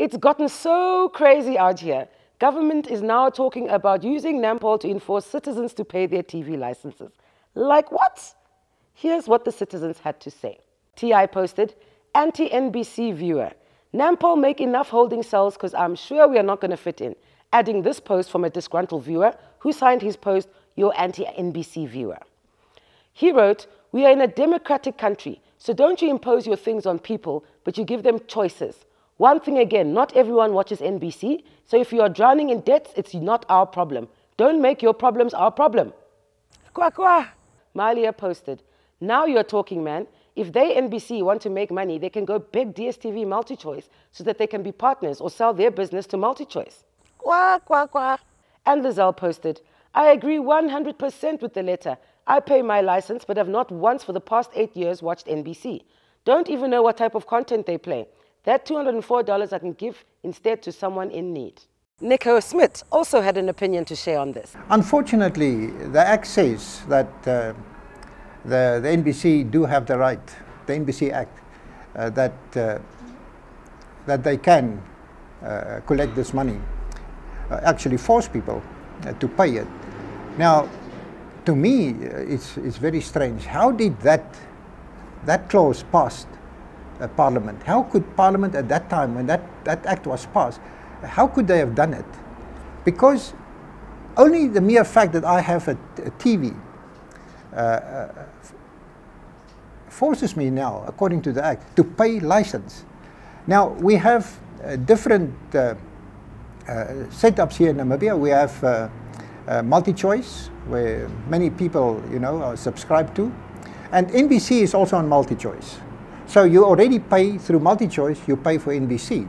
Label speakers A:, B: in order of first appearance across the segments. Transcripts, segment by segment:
A: It's gotten so crazy out here. Government is now talking about using NAMPOL to enforce citizens to pay their TV licenses. Like what? Here's what the citizens had to say. TI posted, anti-NBC viewer. NAMPOL make enough holding cells because I'm sure we are not going to fit in. Adding this post from a disgruntled viewer who signed his post, your anti-NBC viewer. He wrote, we are in a democratic country, so don't you impose your things on people, but you give them choices. One thing again, not everyone watches NBC, so if you are drowning in debts, it's not our problem. Don't make your problems our problem. Kwa kwa. Malia posted, now you're talking, man. If they, NBC, want to make money, they can go beg DSTV MultiChoice so that they can be partners or sell their business to MultiChoice. Kwa, kwa, kwa. And Lizelle posted, I agree 100% with the letter. I pay my license, but have not once for the past eight years watched NBC. Don't even know what type of content they play. That $204 I can give instead to someone in need. Nico Smit also had an opinion to share on this.
B: Unfortunately, the Act says that uh, the, the NBC do have the right, the NBC Act, uh, that, uh, that they can uh, collect this money, uh, actually force people uh, to pay it. Now, to me, it's, it's very strange. How did that, that clause pass Parliament? How could Parliament at that time, when that, that act was passed, how could they have done it? Because only the mere fact that I have a, a TV uh, forces me now, according to the Act, to pay license. Now, we have uh, different uh, uh, setups here in Namibia. We have uh, uh, MultiChoice, where many people, you know, are subscribed to. And NBC is also on MultiChoice. So you already pay through MultiChoice, you pay for NBC.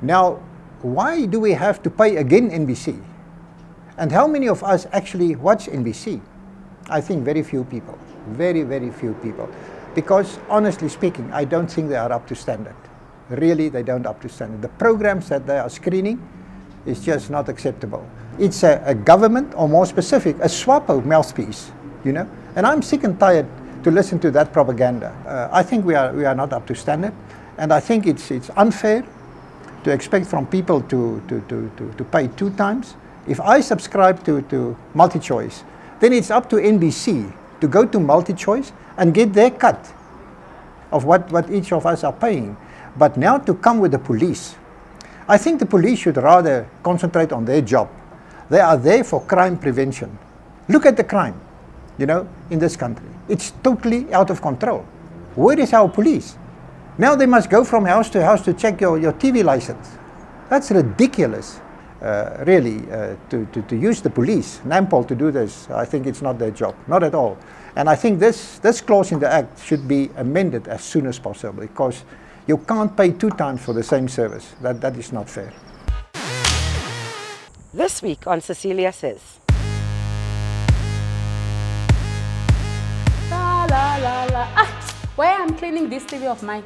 B: Now, why do we have to pay again NBC? And how many of us actually watch NBC? I think very few people, very, very few people. Because honestly speaking, I don't think they are up to standard. Really, they don't up to standard. The programs that they are screening is just not acceptable. It's a, a government, or more specific, a SWAPO mouthpiece, you know? And I'm sick and tired to listen to that propaganda. Uh, I think we are, we are not up to standard. And I think it's, it's unfair to expect from people to, to, to, to, to pay two times. If I subscribe to, to MultiChoice, then it's up to NBC to go to MultiChoice and get their cut of what, what each of us are paying. But now to come with the police, I think the police should rather concentrate on their job. They are there for crime prevention. Look at the crime, you know, in this country. It's totally out of control. Where is our police? Now they must go from house to house to check your, your TV license. That's ridiculous. Uh, really, uh, to, to, to use the police, NAMPOL, to do this, I think it's not their job, not at all. And I think this, this clause in the Act should be amended as soon as possible because you can't pay two times for the same service. That, that is not fair.
A: This week on Cecilia Says.
C: Ah, why I'm cleaning this TV of mine?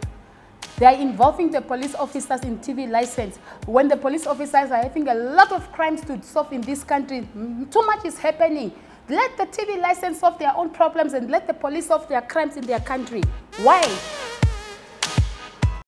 C: They are involving the police officers in TV license. When the police officers are having a lot of crimes to solve in this country, too much is happening. Let the TV license solve their own problems and let the police solve their crimes in their country. Why?